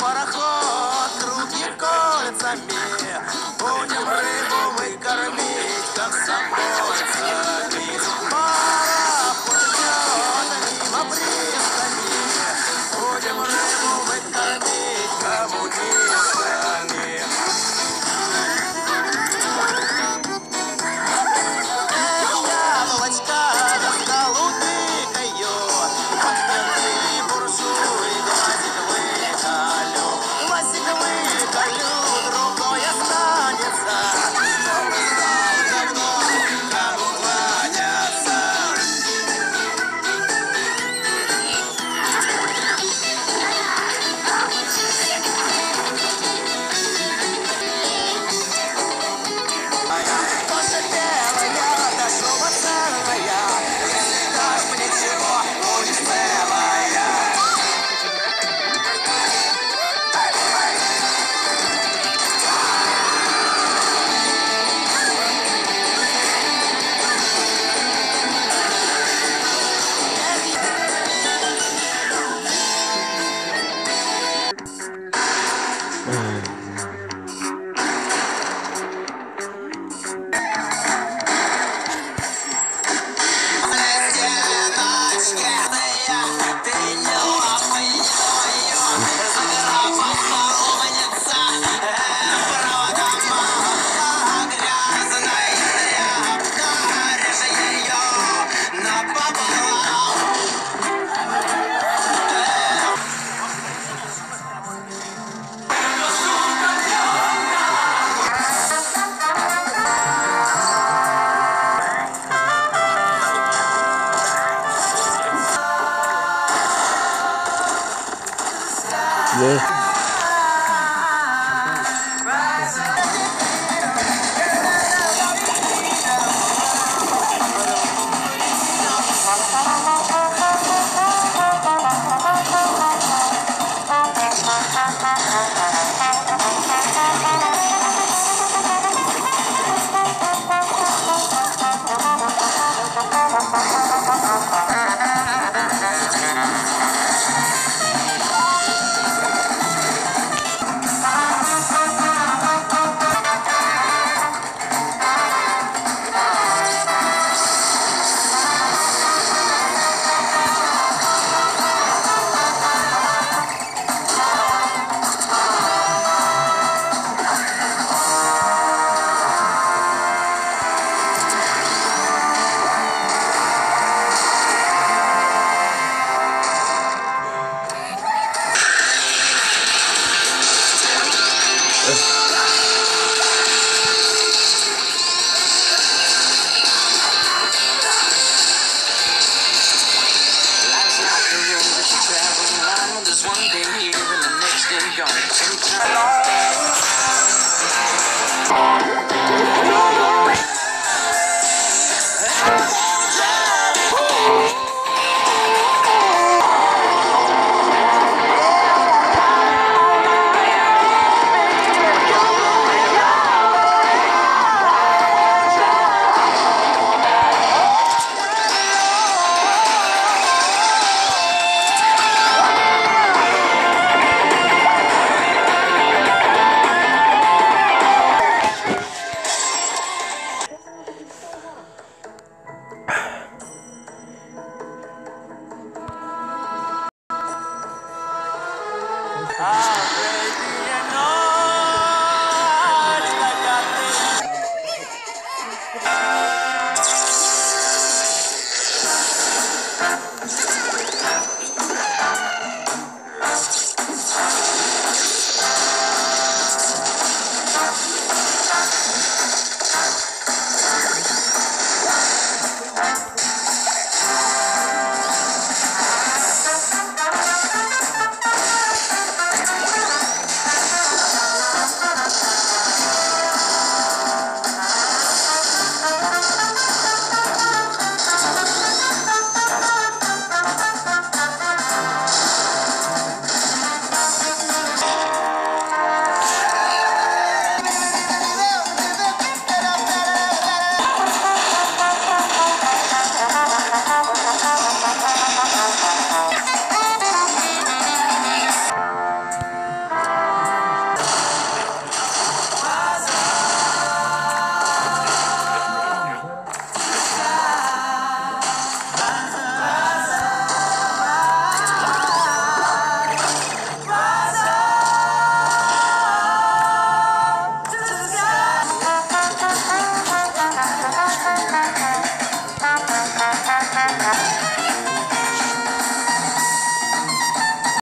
Пароход круги кольцами. 네. 아.